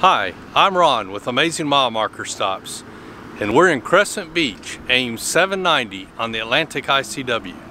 Hi, I'm Ron with Amazing Mile Marker Stops, and we're in Crescent Beach, AIM 790 on the Atlantic ICW.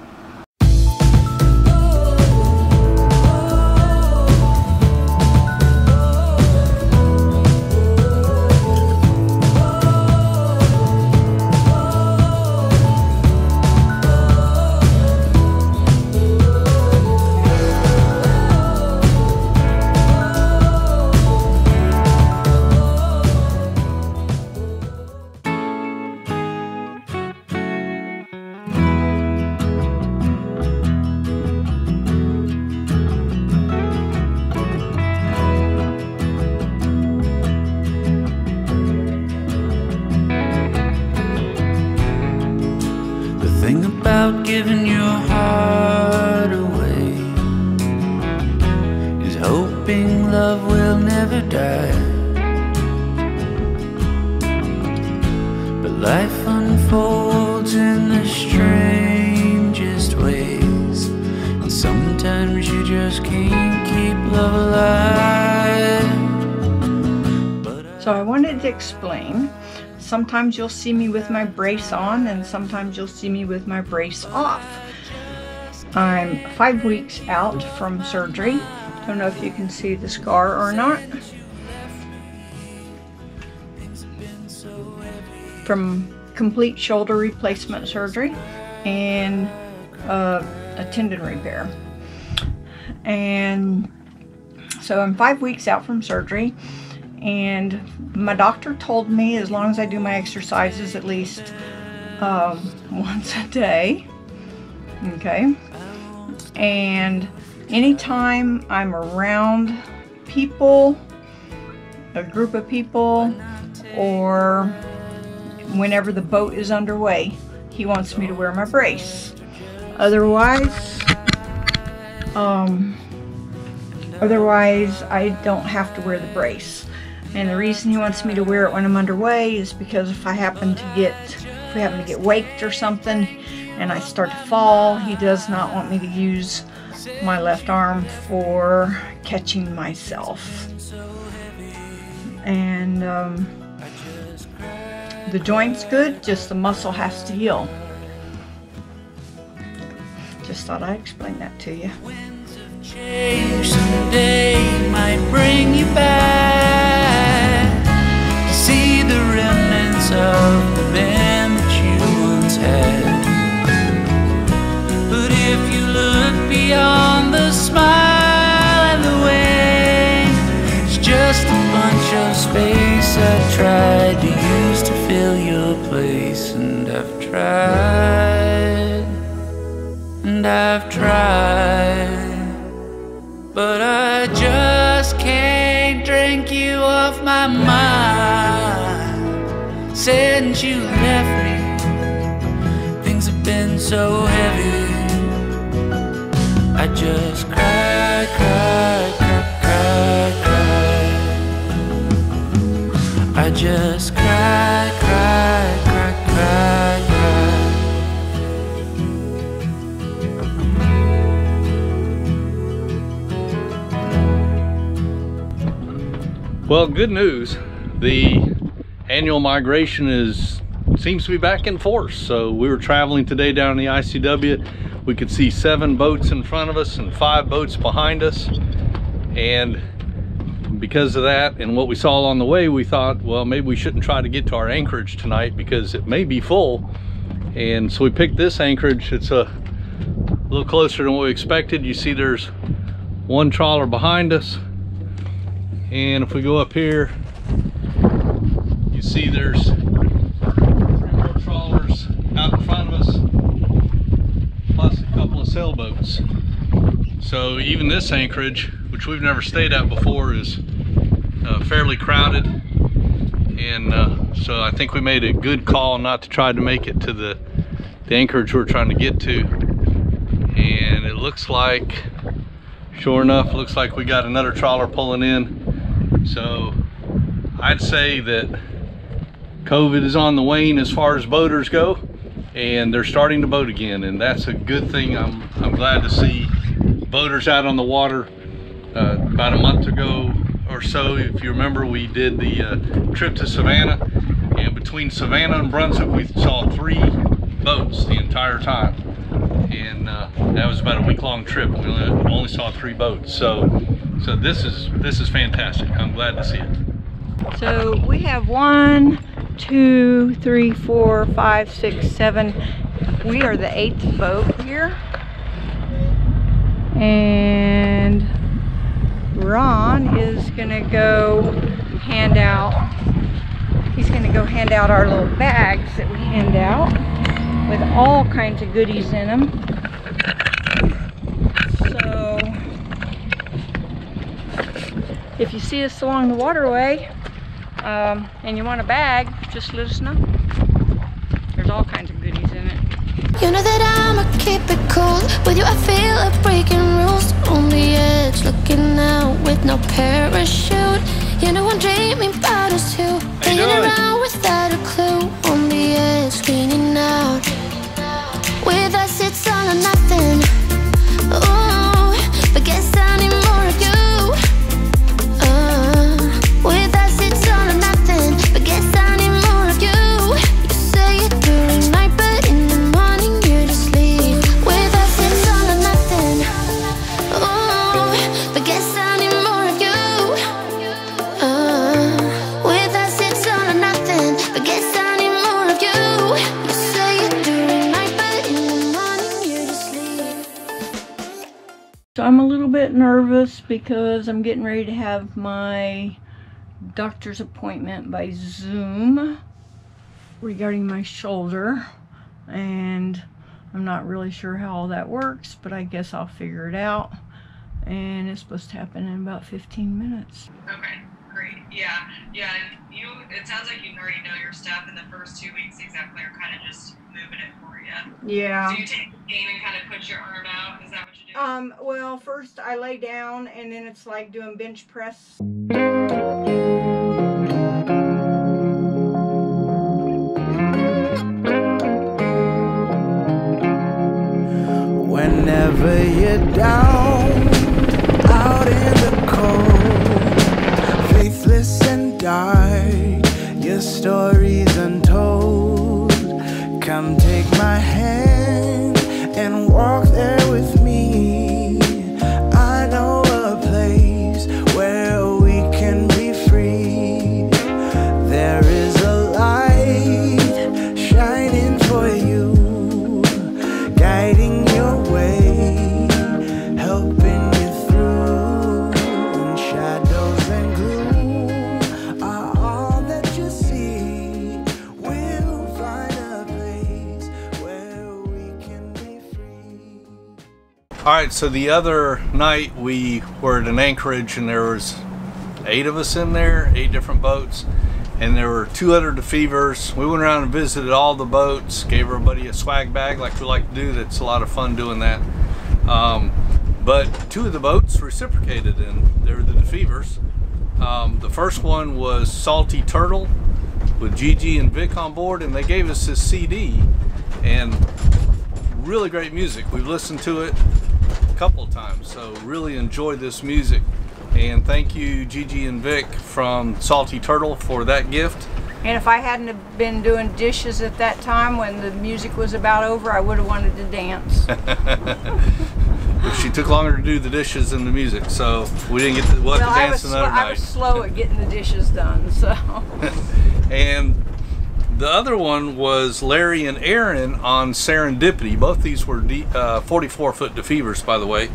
To explain. Sometimes you'll see me with my brace on and sometimes you'll see me with my brace off. I'm five weeks out from surgery. Don't know if you can see the scar or not. From complete shoulder replacement surgery and uh, a tendon repair. And so I'm five weeks out from surgery and my doctor told me as long as I do my exercises at least um, once a day, okay, and anytime I'm around people, a group of people, or whenever the boat is underway, he wants me to wear my brace. Otherwise, um, otherwise I don't have to wear the brace. And the reason he wants me to wear it when I'm underway is because if I happen to get, if we happen to get waked or something and I start to fall, he does not want me to use my left arm for catching myself. And um, the joint's good, just the muscle has to heal. Just thought I'd explain that to you. You off my mind. Since you left me, things have been so heavy. I just cry, cry, cry, cry, cry. I just Well, good news. The annual migration is seems to be back in force. So we were traveling today down the ICW. We could see seven boats in front of us and five boats behind us. And because of that and what we saw along the way, we thought, well, maybe we shouldn't try to get to our anchorage tonight because it may be full. And so we picked this anchorage. It's a little closer than what we expected. You see there's one trawler behind us. And if we go up here, you see there's three more trawlers out in front of us, plus a couple of sailboats. So even this anchorage, which we've never stayed at before, is uh, fairly crowded. And uh, so I think we made a good call not to try to make it to the, the anchorage we're trying to get to. And it looks like, sure enough, looks like we got another trawler pulling in. So I'd say that COVID is on the wane as far as boaters go and they're starting to boat again and that's a good thing. I'm, I'm glad to see boaters out on the water. Uh, about a month ago or so. If you remember, we did the uh, trip to Savannah, and between Savannah and Brunswick, we saw three boats the entire time. And uh, that was about a week-long trip. We only, only saw three boats. So, so this is this is fantastic. I'm glad to see it. So we have one, two, three, four, five, six, seven. We are the eighth boat here. And Ron is gonna go hand out, he's gonna go hand out our little bags that we hand out with all kinds of goodies in them. So if you see us along the waterway um, and you want a bag, just let us know. There's all kinds of goodies in it. You know that I'ma keep it cool. With you, I feel like breaking rules. On the edge, looking out with no parachute. You know I'm dreaming about us two. Playing doing? Because I'm getting ready to have my doctor's appointment by Zoom regarding my shoulder. And I'm not really sure how all that works, but I guess I'll figure it out. And it's supposed to happen in about 15 minutes. Okay, great. Yeah, yeah. And you, it sounds like you already know your stuff in the first two weeks exactly, are kind of just moving it for you. Yeah. So you take the game and kind of put your arm out. Is that what you do? Um, well, first I lay down and then it's like doing bench press. Whenever you're down, out in the cold, faithless and dark, your story's right, so the other night we were at an anchorage and there was eight of us in there, eight different boats, and there were two other DeFevers. We went around and visited all the boats, gave everybody a swag bag like we like to do. That's a lot of fun doing that. Um, but two of the boats reciprocated and they were the DeFevers. Um, the first one was Salty Turtle with Gigi and Vic on board, and they gave us this CD and really great music. We've listened to it couple of times, so really enjoy this music. And thank you, Gigi and Vic from Salty Turtle, for that gift. And if I hadn't have been doing dishes at that time when the music was about over, I would have wanted to dance. She took longer to do the dishes than the music, so we didn't get to, we'll well, to dance another sl- I night. was slow at getting the dishes done, so. And the other one was Larry and Aaron on Serendipity. Both these were de- uh, 44 foot DeFevers, by the way.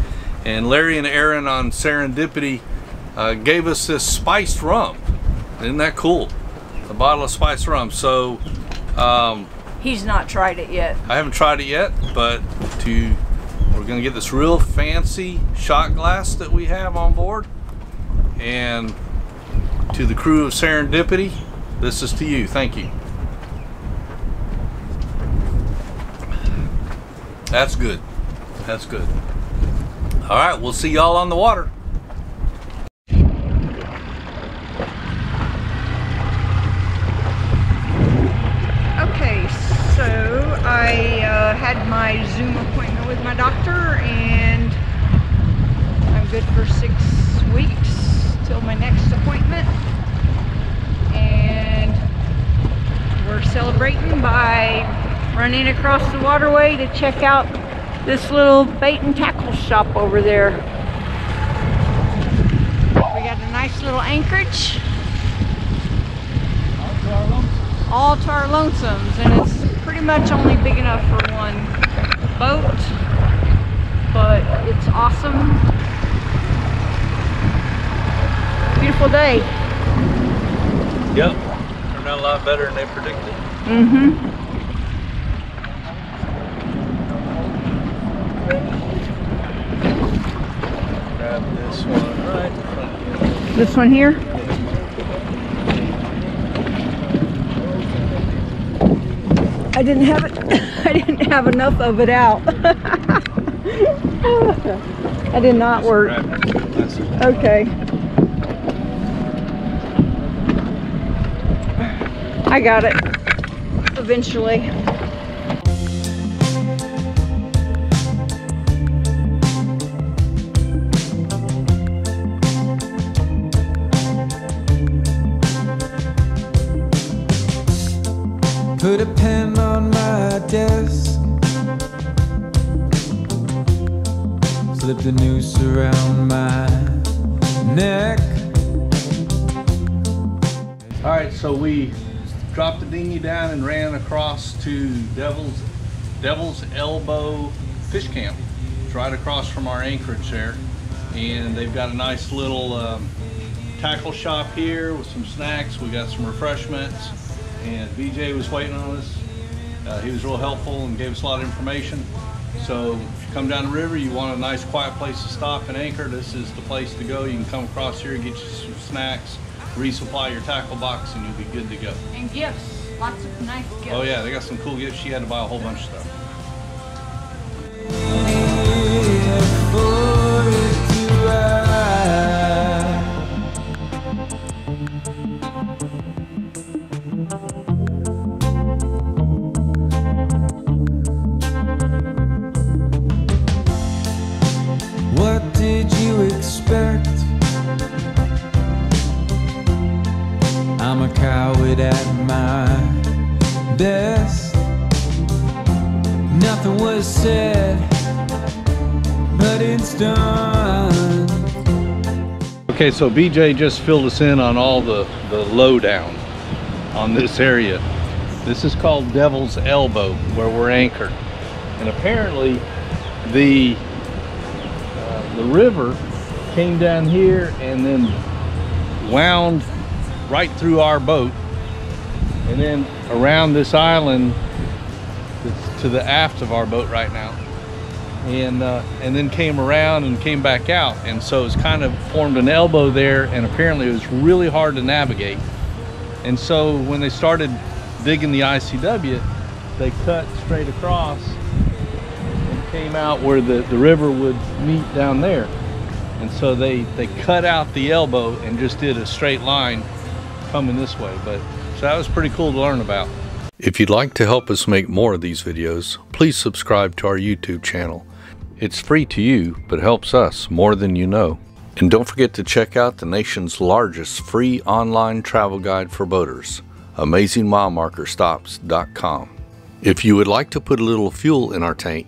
And Larry and Aaron on Serendipity uh, gave us this spiced rum. Isn't that cool? A bottle of spiced rum. So um, He's not tried it yet. I haven't tried it yet, but to we're gonna get this real fancy shot glass that we have on board. And to the crew of Serendipity, this is to you. Thank you. That's good. That's good. All right, we'll see y'all on the water. Okay, so I uh, had my Zoom appointment with my doctor and I'm good for six weeks till my next appointment. And we're celebrating by running across the waterway to check out this little bait and tackle shop over there. We got a nice little anchorage. All to our lonesomes, and it's pretty much only big enough for one boat, but it's awesome. Beautiful day. Yep. Turned out a lot better than they predicted. Mm-hmm. Grab this one right. This one here? I didn't have it. I didn't have enough of it out. I did not work. Okay. I got it. Eventually. Slip the noose around my neck. All right, so we dropped the dinghy down and ran across to Devil's Devil's Elbow Fish Camp. It's right across from our anchorage there, and they've got a nice little um, tackle shop here with some snacks. We got some refreshments, and BJ was waiting on us. Uh, he was real helpful and gave us a lot of information. So come down the river, you want a nice quiet place to stop and anchor, this is the place to go. You can come across here, get you some snacks, resupply your tackle box, and you'll be good to go. And gifts. Lots of nice gifts. Oh yeah, they got some cool gifts. She had to buy a whole bunch of stuff. I'm a coward at my best. Nothing was said, but it's done. Okay, so BJ just filled us in on all the, the lowdown on this area. This is called Devil's Elbow, where we're anchored. And apparently the, uh, the river came down here and then wound right through our boat. And then around this island to the aft of our boat right now. And uh, and then came around and came back out. And so it's kind of formed an elbow there and apparently it was really hard to navigate. And so when they started digging the ICW they cut straight across and came out where the, the river would meet down there. And so they they cut out the elbow and just did a straight line coming this way but so that was pretty cool to learn about. If you'd like to help us make more of these videos please subscribe to our youtube channel. It's free to you but helps us more than you know. And don't forget to check out the nation's largest free online travel guide for boaters amazingmilemarkerstops.com if you would like to put a little fuel in our tank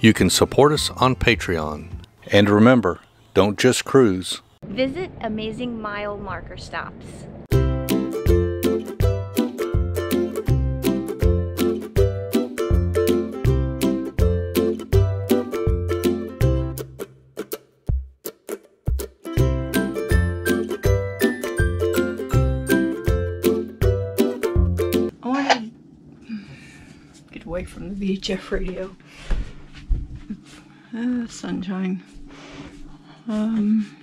you can support us on patreon. And remember don't just cruise. Visit Amazing Mile Marker Stops. Get away from the VHF radio. Uh, sunshine. Um,